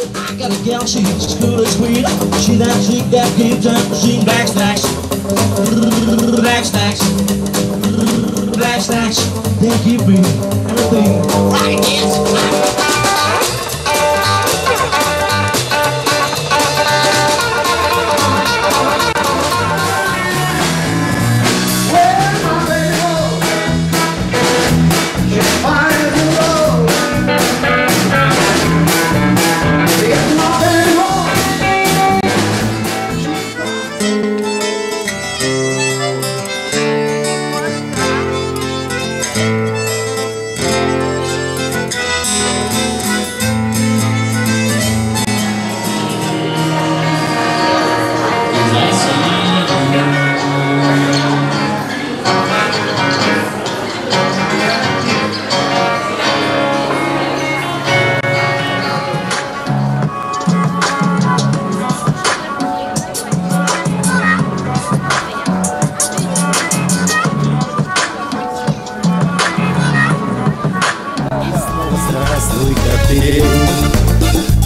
I got a gal, she's cool and sweet. She that chick that gives time machine back snacks. Back snacks. Back snacks. They give me everything. Right, yes.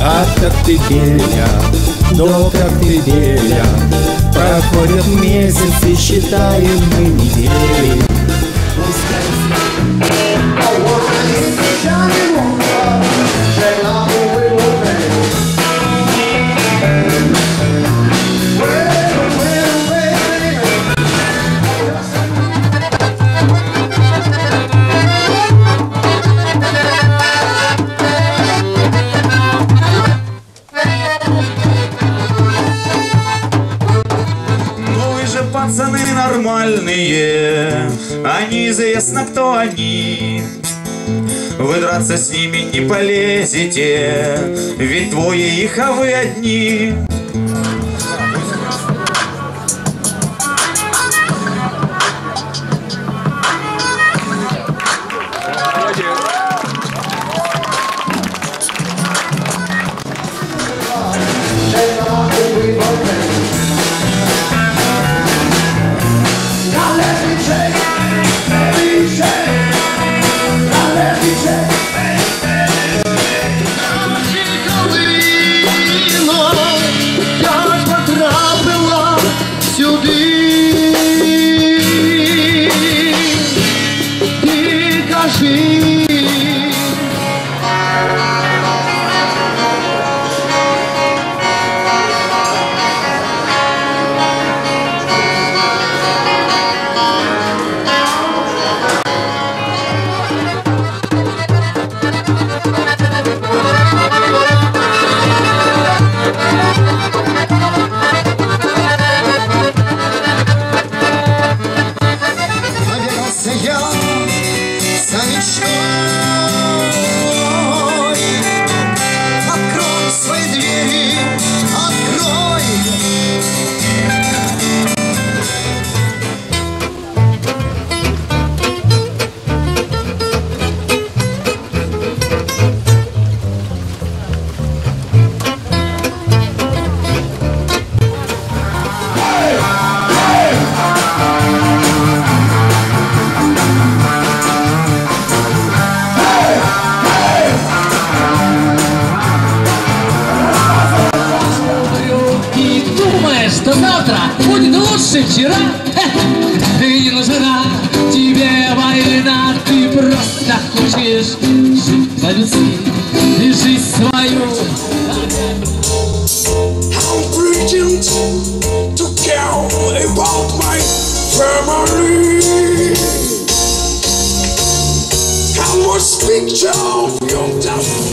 От коктебеля до коктебеля Проходят месяцы, считаем мы недели. Ну пацаны нормальные, а неизвестно кто они. Вы драться с ними не полезете, ведь двое их, а вы одни. feel будет лучше вчера? Хе, Ты не нужна, тебе война, ты просто хочешь жить по-людски и жизнь свою. I'm preaching to care about my family. And what's picture of your death?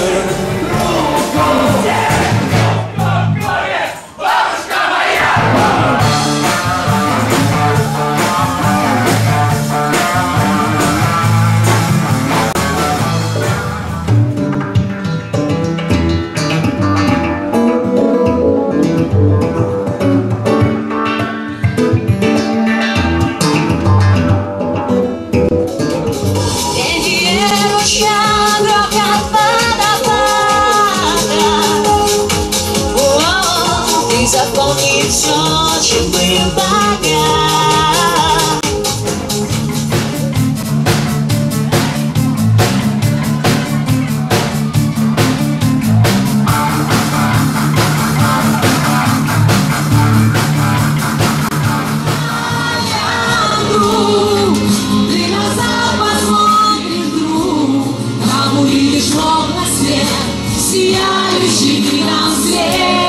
ya. Бог на свет, сияющий на свет.